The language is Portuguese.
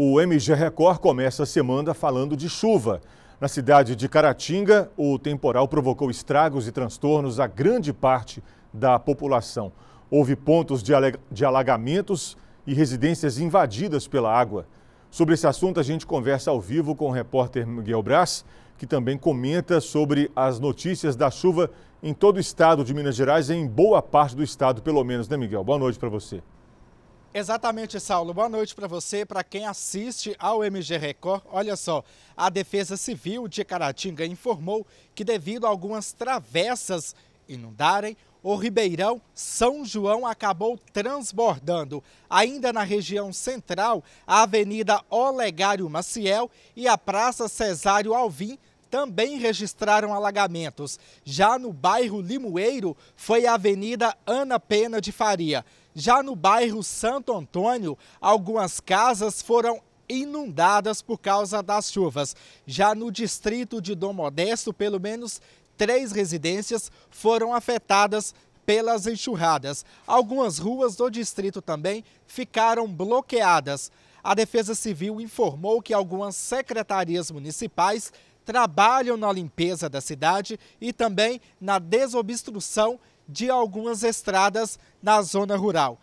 O MG Record começa a semana falando de chuva. Na cidade de Caratinga, o temporal provocou estragos e transtornos a grande parte da população. Houve pontos de alagamentos e residências invadidas pela água. Sobre esse assunto, a gente conversa ao vivo com o repórter Miguel Brás, que também comenta sobre as notícias da chuva em todo o estado de Minas Gerais, em boa parte do estado, pelo menos, né, Miguel? Boa noite para você. Exatamente, Saulo. Boa noite para você, para quem assiste ao MG Record. Olha só, a Defesa Civil de Caratinga informou que devido a algumas travessas inundarem, o Ribeirão São João acabou transbordando. Ainda na região central, a Avenida Olegário Maciel e a Praça Cesário Alvim também registraram alagamentos. Já no bairro Limoeiro, foi a Avenida Ana Pena de Faria. Já no bairro Santo Antônio, algumas casas foram inundadas por causa das chuvas. Já no distrito de Dom Modesto, pelo menos três residências foram afetadas pelas enxurradas. Algumas ruas do distrito também ficaram bloqueadas. A Defesa Civil informou que algumas secretarias municipais trabalham na limpeza da cidade e também na desobstrução de algumas estradas na zona rural.